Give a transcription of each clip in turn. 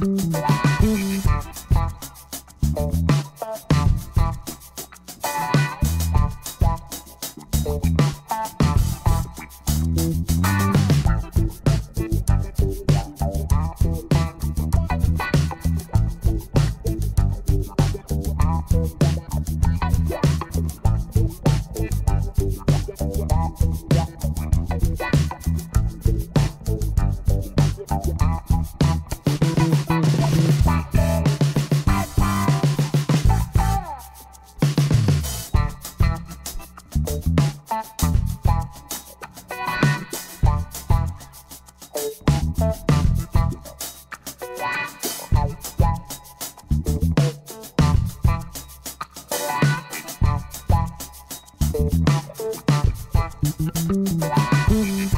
Música Thank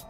you.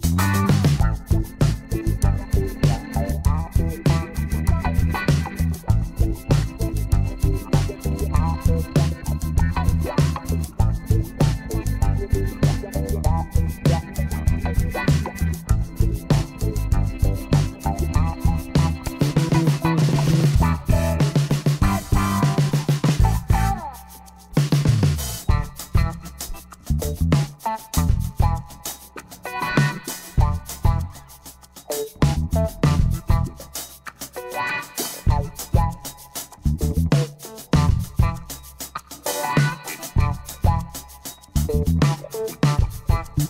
Bye.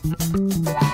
Yeah.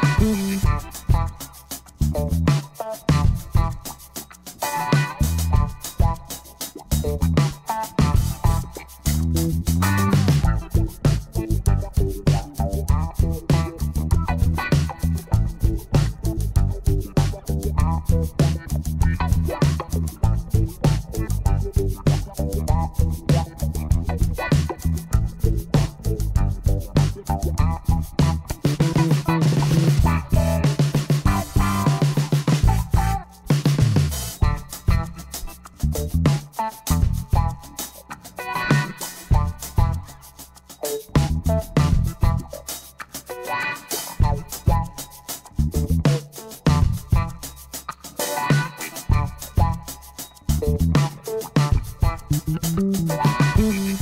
Thank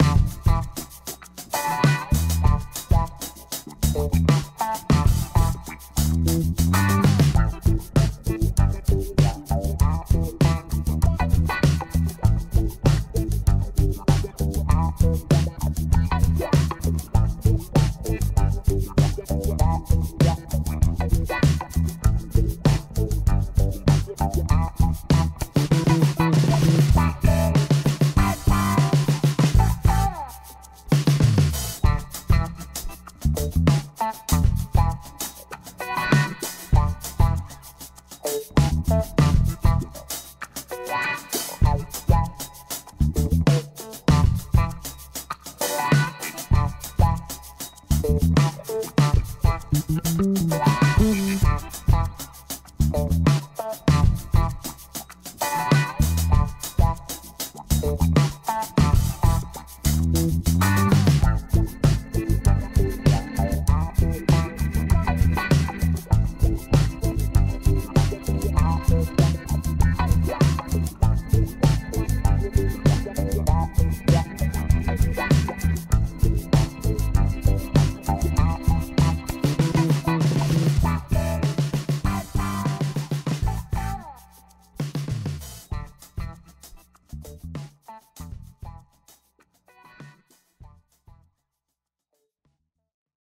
you.